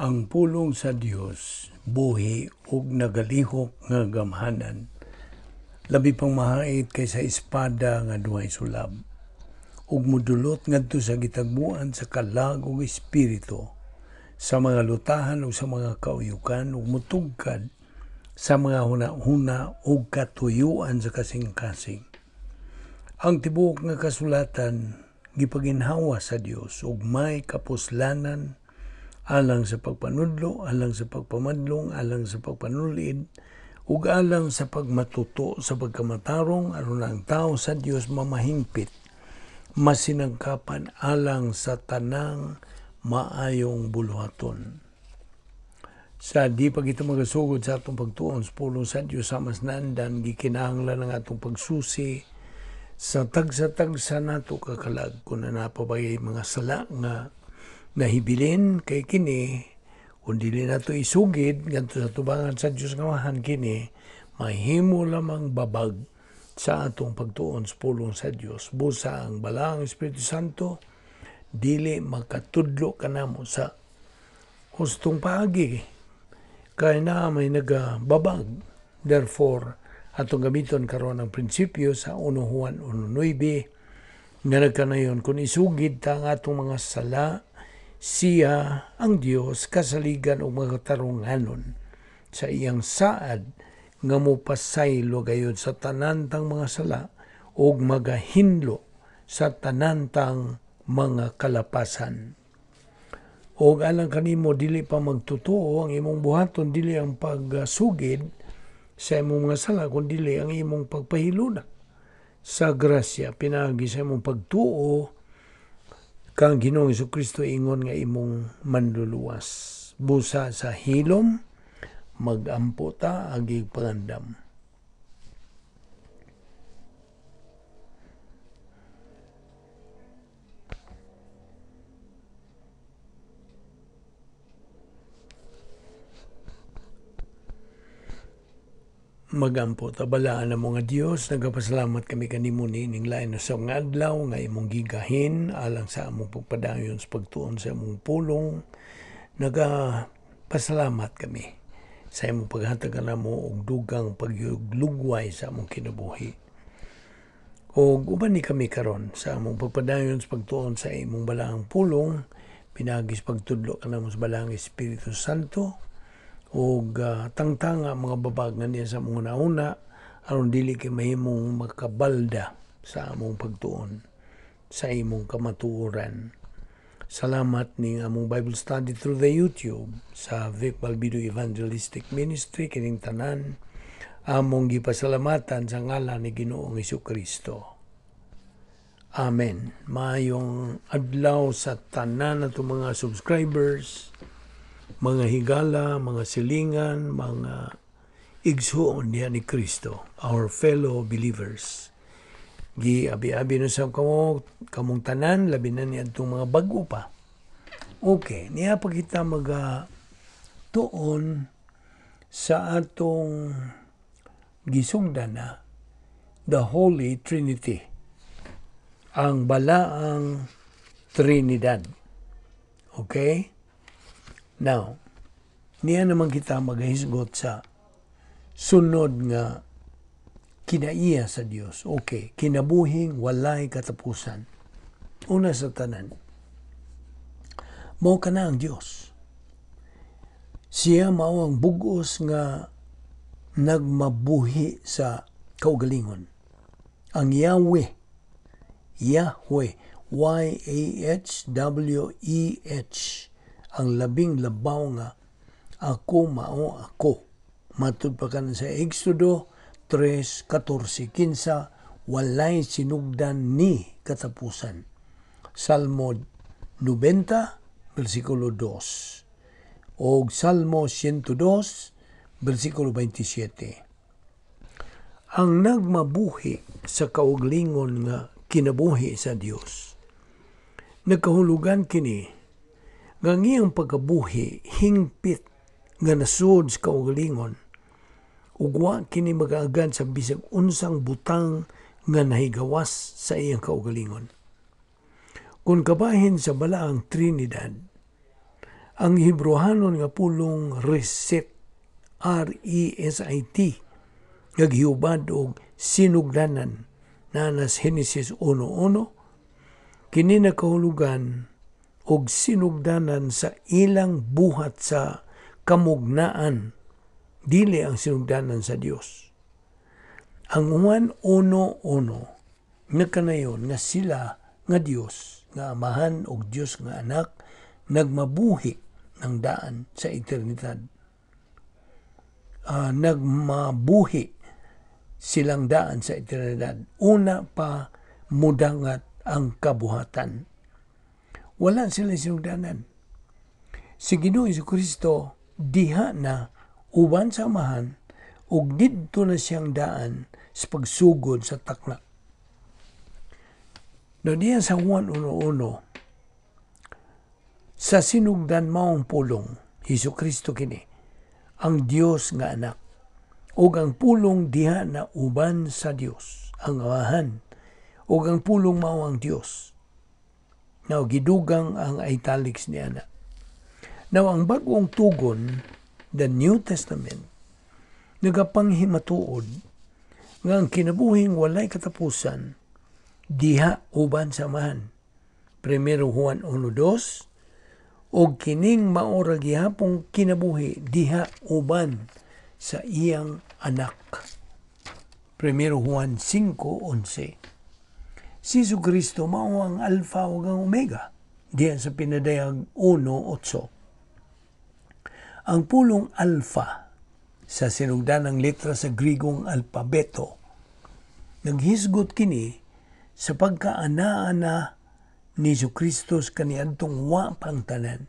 ang pulong sa Dios buhi ug nagalihok nga gamhanan. Labi pang mahait kaysa espada nga duhay sulab. Ug mudulot ngadto sa gitagbuan sa kalag ug espiritu sa mga lutahan ug sa mga kauyukan ug mutugkad sa mga huna-huna ug katuyuan sa kasing-kasing. Ang tibuok nga kasulatan gipaginhawa sa Dios ug may kapuslanan alang sa pagpanudlo, alang sa pagpamadlong, alang sa pagpanulid, ug alang sa pagmatuto sa pagkamatarong aron ang tao sa Dios mamahingpit masinangkapan alang sa tanang maayong buluhaton. Sa di pa kita magasugod sa atong pagtuon sa pulong sa Dios sa mas nandan gikinahanglan ng atong pagsusi sa tagsa-tagsa nato kakalag kung na napabay mga sala nga nahibilin kay kini kung dili nato isugid ngadto sa tubangan sa Dios nga mahan kini mahimo lamang babag sa atong pagtuon sa pulong sa Dios busa ang balang Espiritu Santo dili makatudlo kanamo sa hustong paagi. Kay na may nagababag. Therefore atong gamiton karon ang prinsipyo sa 1 Juan 1.9 nga nagkanayon kung isugid ta ang atong mga sala siya ang Dios kasaligan og mga sa iyang saad nga mopasaylo gayud sa tanantang mga sala ug magahinlo sa tanantang mga kalapasan. Og alang kanimo dili pa magtutuo ang imong buhaton dili ang pagsugid sa imong mga sala kun dili ang imong pagpahiluna sa grasya pinagi sa imong pagtuo kang Ginoong Kristo ingon nga imong manluluwas. Busa sa hilom magampo ta agi pangandam magampo tabalaan na mga Dios nagapasalamat kami kanimo ni ning lain sa nga adlaw nga imong gigahin alang sa among pagpadayon sa pagtuon sa among pulong. Naga pasalamat kami sa imong paghatag namo og dugang pagyuglugway sa among kinabuhi. O uban ni kami karon sa among pagpadayon sa pagtuon sa imong balahang pulong. Pinagis pagtudlo kanamo sa balahang Espiritu Santo og uh, tangtanga mga babag nga niya sa mga nauna aron dili kay mahimong makabalda sa among pagtuon sa imong kamatuoran. Salamat ning among Bible study through the YouTube sa Vic Balbido Evangelistic Ministry kining tanan among gipasalamatan sa ngalan ni Ginoong Kristo. Amen. Mayong adlaw sa tanan nato mga subscribers mga higala, mga silingan, mga igsuon niya ni Kristo, our fellow believers. Gi abi-abi no sa kamo kamong tanan labi na ni adtong mga bag-o pa. Okay, niya pa kita maga tuon sa atong gisugdan na the Holy Trinity. Ang balaang Trinidad. Okay? Now, niya naman kita maghisgot sa sunod nga kinaiya sa Dios. Okay, kinabuhing walay katapusan. Una sa tanan. Mao ka na ang Dios. Siya mao ang bugos nga nagmabuhi sa kaugalingon. Ang Yahweh, Yahweh, Y-A-H-W-E-H, ang labing labaw nga ako mao ako. Matud pa kan sa Exodo 3:14 kinsa walay sinugdan ni katapusan. Salmo 90 bersikulo 2 o Salmo 102 bersikulo 27. Ang nagmabuhi sa kauglingon nga kinabuhi sa Dios. Nagkahulugan kini nga ngiyang pagkabuhi hingpit nga nasud sa kaugalingon ugwa kini magaagan sa bisag unsang butang nga nahigawas sa iyang kaugalingon. Kung kabahin sa balaang Trinidad, Ang Hebrohanon nga pulong reset, R-E-S-I-T, naghiubad og sinugdanan na nas Genesis 1.1, kini nakahulugan og sinugdanan sa ilang buhat sa kamugnaan, dili ang sinugdanan sa Dios. Ang Juan 1.1, nakanayon nga sila nga Dios, nga amahan og Dios nga anak, nagmabuhi ng daan sa eternidad. Uh, nagmabuhi silang daan sa eternidad. Una pa mudangat ang kabuhatan. Wala sila sinugdanan. Si Ginoo Kristo diha na uban sa amahan ug didto na siyang daan sa pagsugod sa takna. No diya sa Juan 1.1, sa sinugdan maong pulong, Hesus Kristo kini, ang Dios nga anak, ug ang pulong diha na uban sa Dios, ang amahan, ug ang pulong mao ang Dios. Now, gidugang ang italics ni Ana. Now, ang bagong tugon, the New Testament, nagapanghimatuod nga ang kinabuhing walay katapusan, diha uban sa amahan. Primero Juan 1.2, o kining maora gihapong kinabuhi diha uban sa iyang anak. Primero Juan 5.11 Si Kristo mao ang alpha ug ang omega diyan sa pinadayag 1.8. Ang pulong alpha sa sinugdanang letra sa Grigong alpabeto naghisgot kini sa pagkaana-ana ni Kristo kaniadtong wa pang tanan.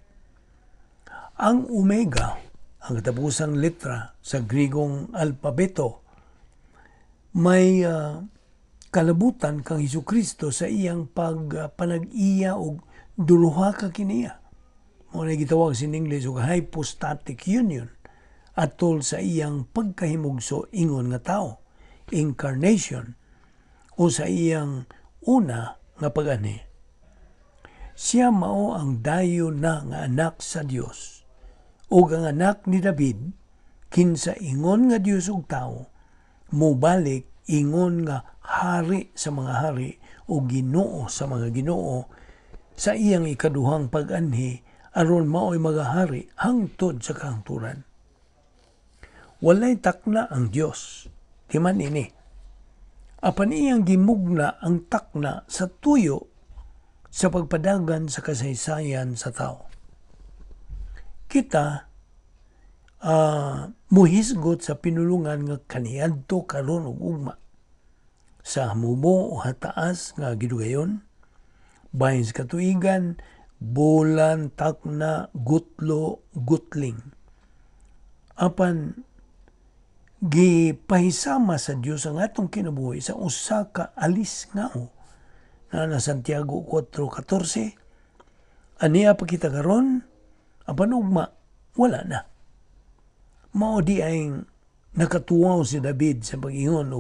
Ang omega, ang katapusang letra sa Grigong alpabeto, may uh, kalabutan kang Hesus Kristo sa iyang pagpanag-iya uh, og duluha ka kiniya. Mo na gitawag sa English og hypostatic union atol sa iyang pagkahimugso ingon nga tao, incarnation o sa iyang una nga pag-ani siya mao ang dayo na nga anak sa Dios. O ang anak ni David, kinsa ingon nga Dios ug tao, mubalik ingon nga hari sa mga hari o ginoo sa mga ginoo sa iyang ikaduhang pag-anhi aron mao'y magahari hangtod sa kahangturan. Walay takna ang Dios, timan ini. Apan iyang gimugna ang takna sa tuyo sa pagpadagan sa kasaysayan sa tao. Kita uh, muhisgot sa pinulungan nga kaniadto karon og ugma sa hamubo o hataas nga gidugayon. Bahin sa katuigan bulan takna gutlo gutling. Apan gipahisama sa Dios ang atong kinabuhi sa usa ka alis ngao na na Santiago 4.14, aniya pa kita karon, apan ugma, wala na. Mao di ay nakatuwaw si David sa pag-ingon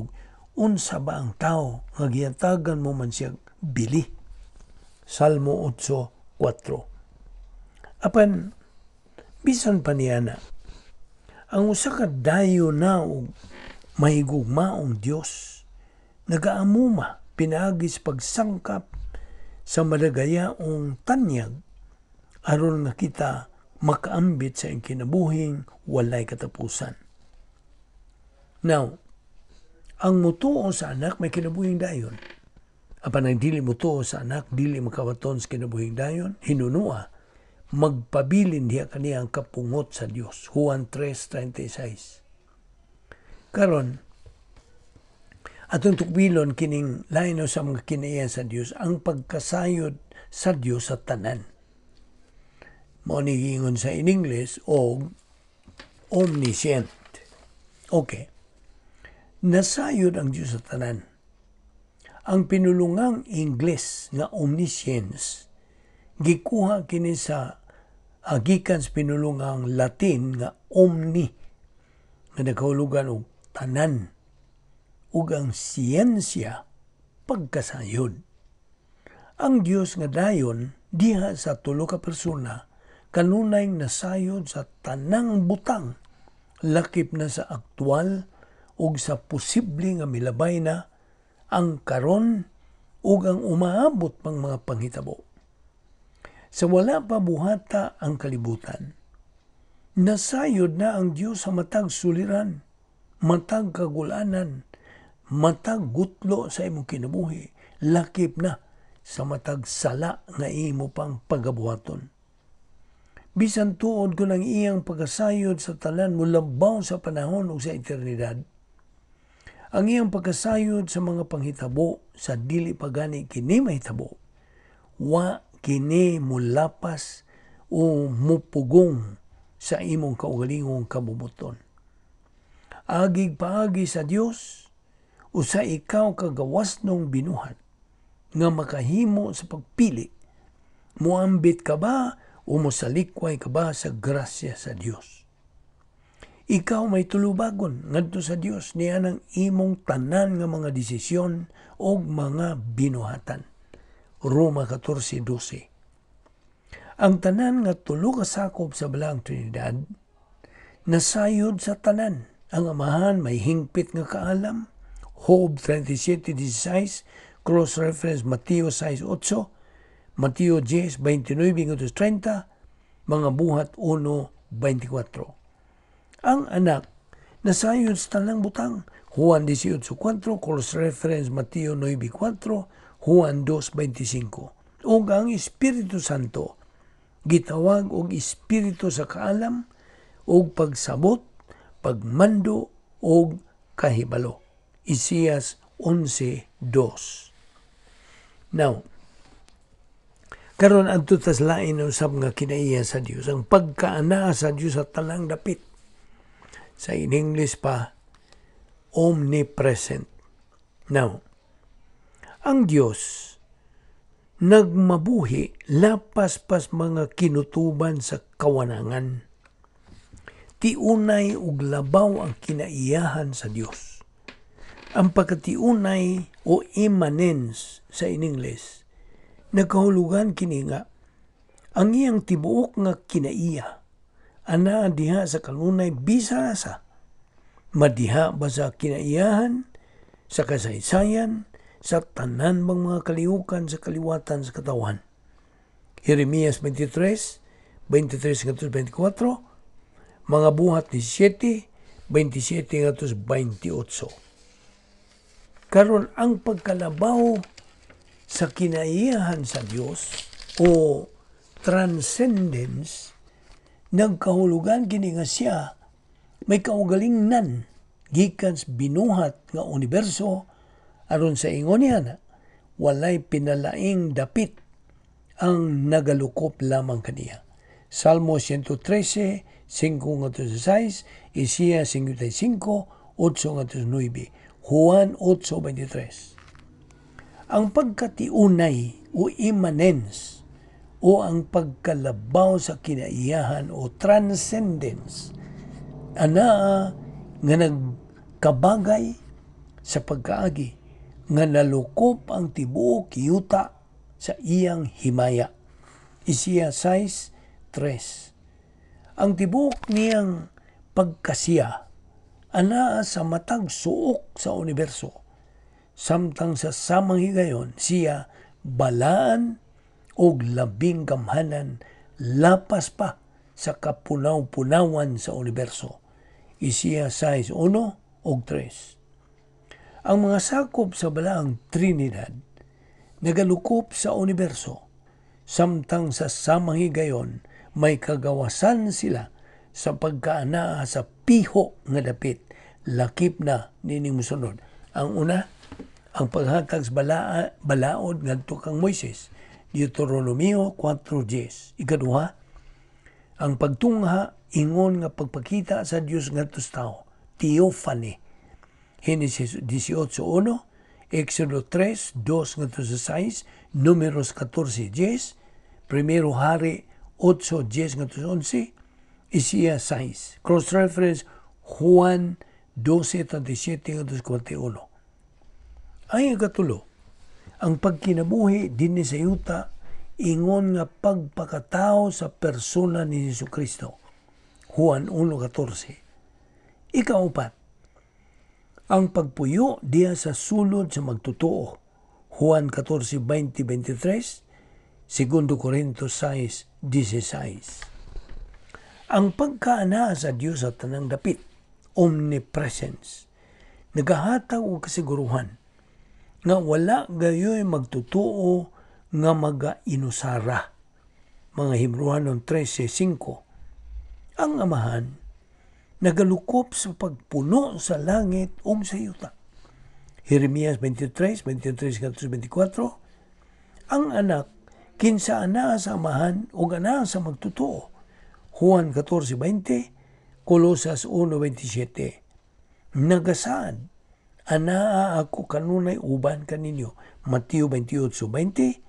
unsa ba ang tao nga giyatagan mo man siya bili. Salmo 8.4 Apan, bisan pa niya na, ang usa ka dayo na og mahigugmaong Dios nagaamuma pinagis pagsangkap sa malagayaong tanyag aron nga kita makaambit sa kinabuhing walay katapusan. Now, ang mutuo sa anak may kinabuhing dayon. Apan ang dili mutuo sa anak, dili makawaton sa kinabuhing dayon, hinunua, magpabilin diya kaniya ang kapungot sa Dios. Juan 3.36 Karon, Atong tukbilon kining laino sa mga kinaiya sa Dios ang pagkasayod sa Dios sa tanan. Mo ni sa in English o omniscient. Okay. Nasayod ang Dios sa tanan. Ang pinulungang Ingles nga omniscience gikuha kini sa agikan sa pinulungang Latin nga omni nga nagahulugan og tanan ug ang siyensya pagkasayod. Ang Dios nga dayon diha sa tulo ka persona kanunay nasayod sa tanang butang lakip na sa aktwal ug sa posible nga milabay na ang karon ug ang umaabot pang mga panghitabo. Sa wala pa buhata ang kalibutan, nasayod na ang Dios sa matag suliran, matag kagulanan, matag gutlo sa imong kinabuhi, lakip na sa matag sala nga imo pang pagabuhaton. Bisan tuod ko ng iyang pagkasayod sa tanan mo labaw sa panahon o sa eternidad, ang iyang pagkasayod sa mga panghitabo sa dili pagani kini mahitabo, wa kini mulapas o mupugong sa imong kaugalingong kabubuton. Agig paagi sa Dios o sa ikaw kagawas nung binuhat nga makahimo sa pagpili. Muambit ka ba o mosalikway ka ba sa grasya sa Dios? Ikaw may tulubagon ngadto sa Dios niya ng imong tanan nga mga desisyon o mga binuhatan. Roma 14.12 ang tanan nga tulo sakop sa balang Trinidad, nasayod sa tanan. Ang amahan may hingpit nga kaalam. Job 37.16, cross-reference Mateo 6.8, Mateo 10.29-30, mga buhat 1.24. Ang anak, nasayod sa tanang butang. Juan 18.4, cross-reference Mateo 9.4, Juan 2.25. O ang Espiritu Santo, gitawag og espiritu sa kaalam og pagsabot, pagmando og kahibalo. Isiyas 11.2 Now, karon adto tas lain usab nga kinaiya sa Dios ang pagkaana sa Dios sa talang dapit sa in English pa omnipresent now ang Dios nagmabuhi lapas pas mga kinutuban sa kawanangan. Tiunay ug labaw ang kinaiyahan sa Dios. Ang pagkatiunay o immanence sa in English, nagkahulugan kini nga ang iyang tibuok nga kinaiya ana diha sa kanunay bisa sa madiha ba sa kinaiyahan sa kasaysayan sa tanan bang mga kalihukan sa kaliwatan sa katawan. Jeremias 23, 23 24, mga buhat ni 7, 27 28. Karon ang pagkalabaw sa kinaiyahan sa Dios o transcendence nagkahulugan kini nga siya may kaugalingnan gikan binuhat nga universo aron sa ingon niya na walay pinalaing dapit ang nagalukop lamang kaniya. Salmo 113, 5 6, Isiya 55, 8 9, Juan 8.23. Ang pagkatiunay o immanence o ang pagkalabaw sa kinaiyahan o transcendence ana nga nagkabagay sa pagkaagi nga nalukop ang tibuok yuta sa iyang himaya. Isiya 6.3 Ang tibuok niyang pagkasiya ana sa matag suok sa universo. Samtang sa samang higayon siya balaan og labing gamhanan lapas pa sa kapunaw-punawan sa universo. Isiya 6.1 og 3 ang mga sakop sa balaang Trinidad nagalukop sa universo. Samtang sa samang higayon, may kagawasan sila sa pagkaana sa piho nga dapit. Lakip na nining musunod. Ang una, ang paghatag sa bala, balaod ngadto kang Moises. Deuteronomio 4.10. Ikaduha, ang pagtungha ingon nga pagpakita sa Dios ngadto sa tao. Theophany Génesis 18.1, Éxodo 3, 2 ngadto sa 6, Números 14, 10, Primero Hari 8, 10 ngadto sa 11, Isiya 6. Cross-reference Juan 12, 37 ngadto sa 41. Ay katulo, ang pagkinabuhi din sa yuta ingon nga pagpakatao sa persona ni Hesus Kristo. Juan 1.14 Ikaupat, ang pagpuyo diya sa sulod sa magtutuo. Juan 14.20-23 Segundo Corinto 6.16 Ang pagkaana sa Dios sa tanang dapit, omnipresence, nagahatag og kasiguruhan nga wala gayoy magtutuo nga maga-inusara. Mga Hebrewanon 13.5 Ang amahan nagalukop sa pagpuno sa langit o sa yuta. Jeremias 23, 23, 24, Ang anak, kinsa ana sa amahan o ana sa magtutuo. Juan 14, 20, Colosas 1, 27, Nagasaan, anaa ako kanunay uban kaninyo. Mateo 28, 20,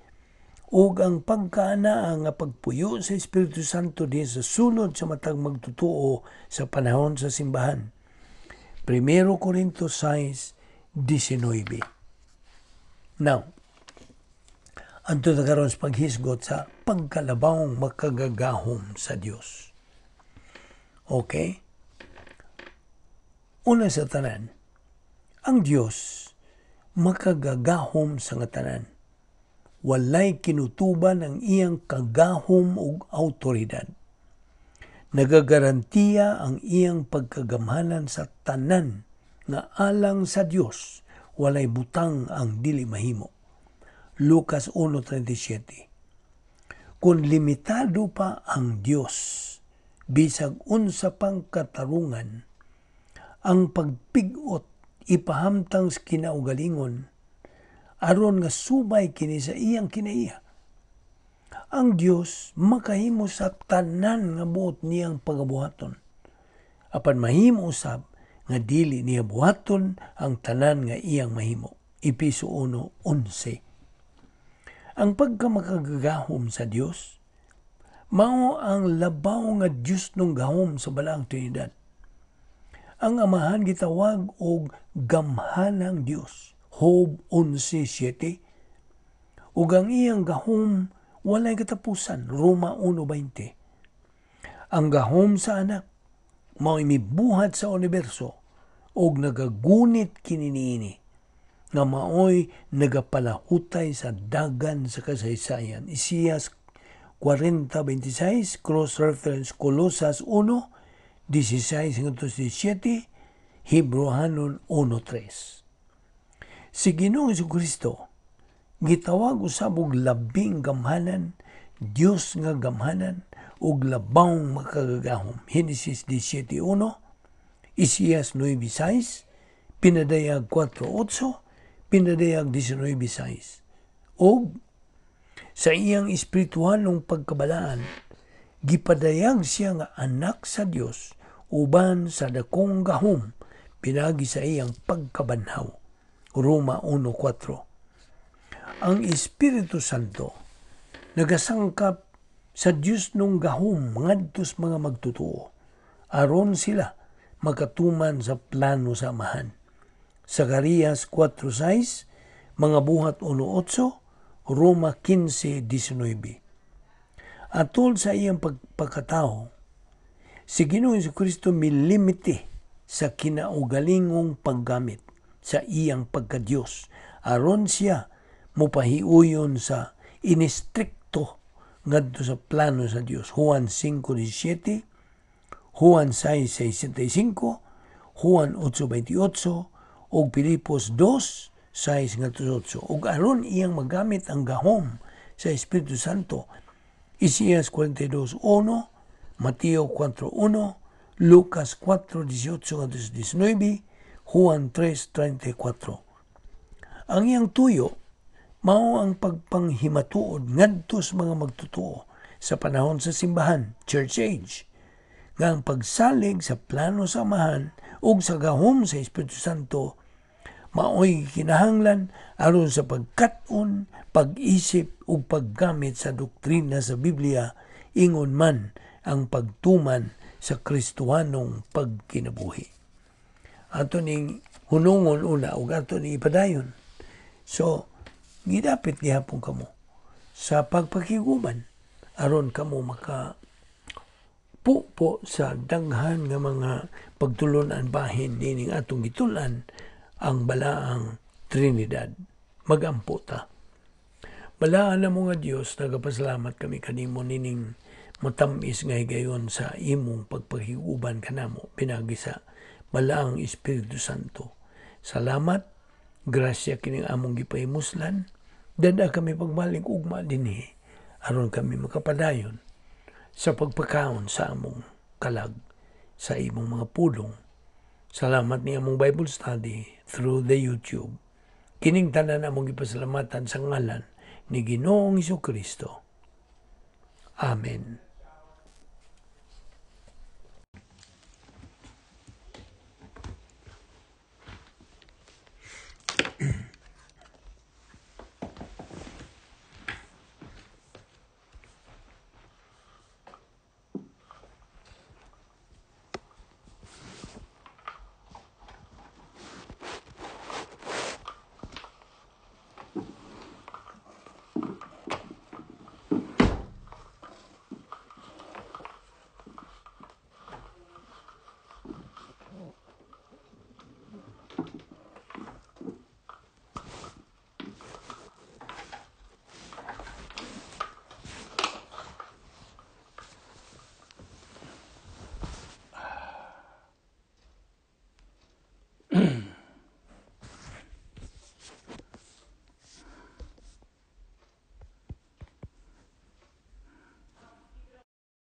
ug ang pagkaana nga pagpuyo sa Espiritu Santo di sa sulod sa matag magtutuo sa panahon sa simbahan. 1 Corinto 6, 19 Now, anto na karon sa paghisgot sa pagkalabawong makagagahom sa Dios. Okay? Una sa tanan, ang Dios makagagahom sa nga tanan walay kinutuban ang iyang kagahom ug autoridad. Nagagarantiya ang iyang pagkagamhanan sa tanan nga alang sa Dios walay butang ang dili mahimo. Lucas 1.37 Kung limitado pa ang Dios, bisag unsa pang katarungan, ang pagpigot ipahamtang kinaugalingon aron nga subay kini sa iyang kinaiya. Ang Dios makahimo sa tanan nga buot niyang pagabuhaton. Apan mahimo usab nga dili niya buhaton ang tanan nga iyang mahimo. Episo 1:11. Ang pagkamakagagahom sa Dios mao ang labaw nga Dios nung gahom sa balaang Trinidad. Ang amahan gitawag og gamhanang Dios Hob 11.7 ug ang iyang gahom walay katapusan Roma 1.20 Ang gahom sa anak mao mibuhat sa universo ug nagagunit kininiini nga maoy nagapalahutay sa dagan sa kasaysayan. Isiyas 40.26, cross-reference Colosas 1, 16 17, Hebrewanon 1.3. Si Ginoong Kristo gitawag usab labing gamhanan, Dios nga gamhanan ug labawng makagagahom. Genesis 17:1, Isaias 9:6, Pinadayag 4:8, Pinadayag 19:6. Og sa iyang espiritualong pagkabalaan, gipadayag siya nga anak sa Dios uban sa dakong gahom pinagi sa iyang pagkabanhaw Roma 1.4 Ang Espiritu Santo nagasangkap sa Diyos nung gahom ngadtos mga magtutuo aron sila makatuman sa plano sa amahan. Zacarias 4.6, mga buhat 1.8, Roma 15.19. Atol sa iyang pagpakatao, si Ginoong Kristo milimiti sa kinaugalingong paggamit sa iyang pagkadiyos. Aron siya mupahiuyon sa inistrikto ngadto sa plano sa Dios Juan 5:17 Juan 6:65 Juan 8:28 ug Pilipos 2 6 ug aron iyang magamit ang gahom sa Espiritu Santo Isias 42:1 Mateo 4:1 Lucas 4:18 19 Juan 3.34 Ang iyang tuyo, mao ang pagpanghimatuod ngadto sa mga magtutuo sa panahon sa simbahan, church age, nga ang pagsalig sa plano sa amahan ug sa gahom sa Espiritu Santo maoy kinahanglan aron sa pagkat-on, pag-isip ug paggamit sa doktrina sa Biblia ingon man ang pagtuman sa Kristohanong pagkinabuhi ato ning hunungon una ug ato ni ipadayon. So, gidapit gihapon kamo sa pagpakiguban aron kamo maka po po sa daghan nga mga pagtulunan bahin nining atong gitulan ang balaang Trinidad. Magampo ta. Balaan na mo nga Dios nagapasalamat kami kanimo nining matamis nga higayon sa imong pagpakiguban kanamo pinagi sa balaang Espiritu Santo. Salamat, grasya kining among gipahimuslan, dada kami pagbalik ugma dinhi aron kami makapadayon sa pagpakaon sa among kalag sa imong mga pulong. Salamat ni among Bible study through the YouTube. Kining tanan among gipasalamatan sa ngalan ni Ginoong Kristo. Amen.